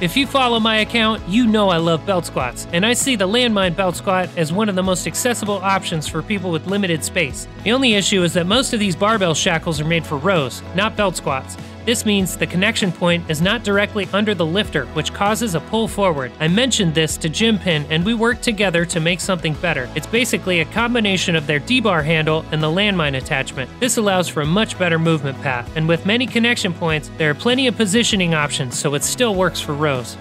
If you follow my account, you know I love belt squats, and I see the landmine belt squat as one of the most accessible options for people with limited space. The only issue is that most of these barbell shackles are made for rows, not belt squats. This means the connection point is not directly under the lifter, which causes a pull forward. I mentioned this to Gympin, and we worked together to make something better. It's basically a combination of their D-bar handle and the landmine attachment. This allows for a much better movement path, and with many connection points, there are plenty of positioning options, so it still works for rows.